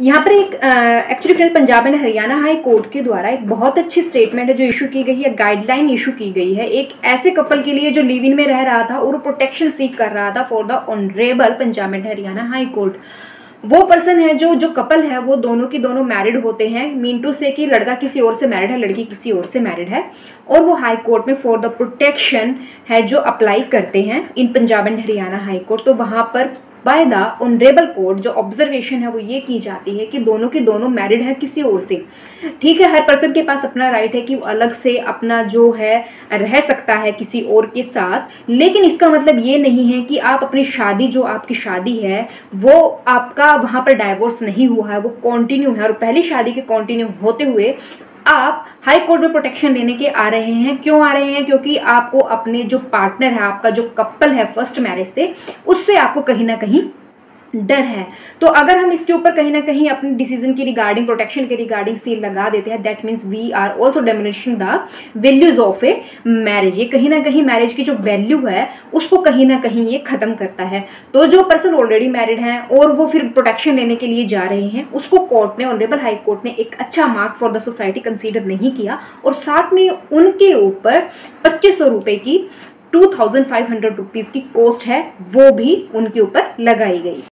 यहाँ पर एक actually friend Punjab and Haryana high court के द्वारा एक बहुत अच्छी स्टेटमेंट है जो इशू की गई है गाइडलाइन इशू की गई है। एक ऐसे कपल के लिए जो लिव इन में रह रहा था और प्रोटेक्शन सीख कर रहा था for the honourable Punjab and Haryana high court वो पर्सन है जो जो कपल है, वो दोनों की दोनों मैरिड होते हैं। मीन टू से कि लड़का किसी और से मैरिड है, लड़की किसी और से मैरिड है। और वो हाई कोर्ट में फॉर द प्रोटेक्शन है जो अप्लाई करते हैं in Punjab and Haryana high court तो वहाँ पर बाय द ऑनरेबल कोर्ट जो ऑब्जर्वेशन है वो ये की जाती है कि दोनों के दोनों मैरिड हैं किसी और से। ठीक है, हर पर्सन के पास अपना राइट है कि वो अलग से अपना जो है, रह सकता है किसी और के साथ। लेकिन इसका मतलब ये नहीं है कि आप अपनी शादी, जो आपकी शादी है, वो आपका वहाँ पर डाइवोर्स नहीं हुआ है, वो कॉन्टिन्यू है। और पहली शादी के कॉन्टिन्यू होते हुए आप हाई कोर्ट में प्रोटेक्शन लेने के आ रहे हैं। क्यों आ रहे हैं? क्योंकि आपको अपने जो पार्टनर है, आपका जो कपल है फ़र्स्ट मैरिज से, उससे आपको कहीं ना कहीं डर है। तो अगर हम इसके ऊपर कहीं ना कहीं अपने डिसीज़न की रिगार्डिंग प्रोटेक्शन के रिगार्डिंग सील लगा देते हैं that means we are also domination the values of a marriage ये कहीं ना कहीं मैरिज की जो वैल्यू है, उसको कहीं ना कहीं ये खत्म करता है। तो जो पर्सन ऑलरेडी मैरिड हैं और वो फिर प्रोटेक्शन लेने के लिए जा रहे हैं, उसको कोर्ट ने ऑनरेबल हाई कोर्ट ने एक अच्छा mark for the society consider नहीं किया और साथ में उनके ऊपर पच्चीस सौ रुपए की two thousand five hundred rupees की कॉस्ट है, वो भी उनके ऊपर लगाई गई।